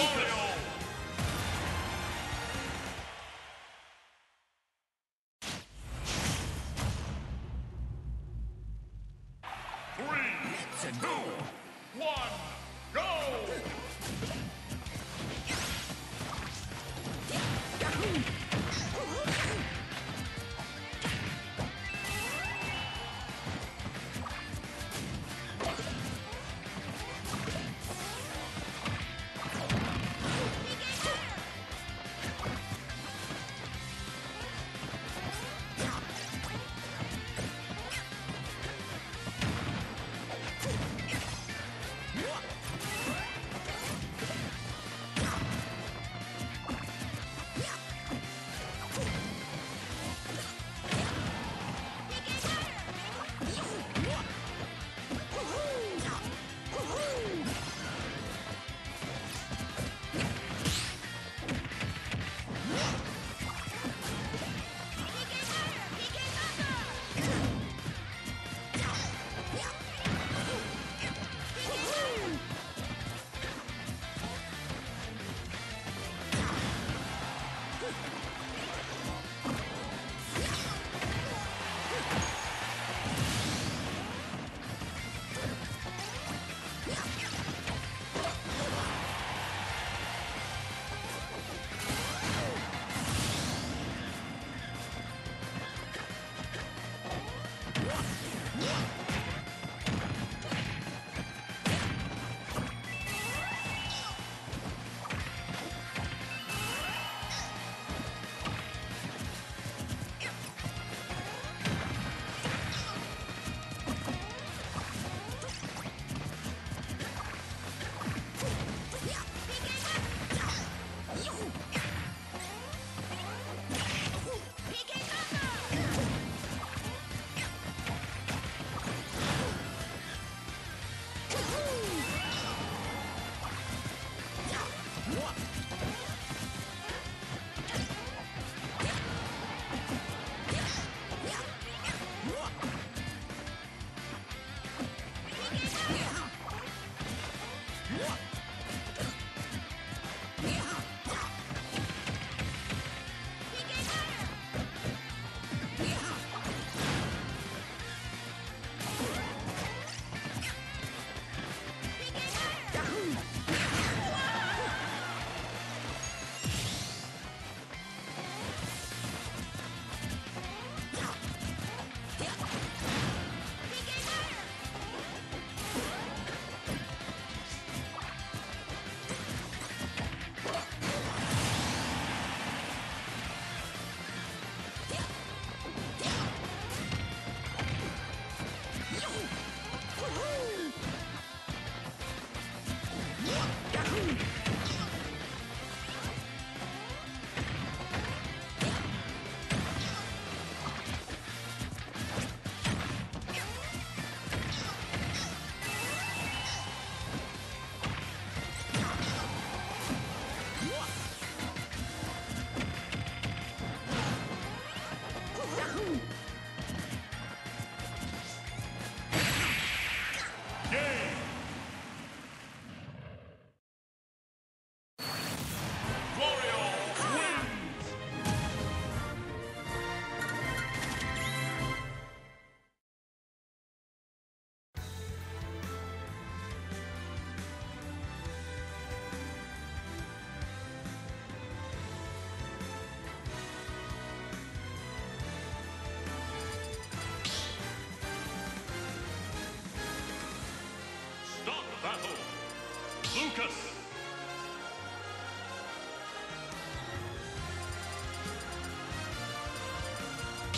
Mario.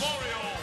Mario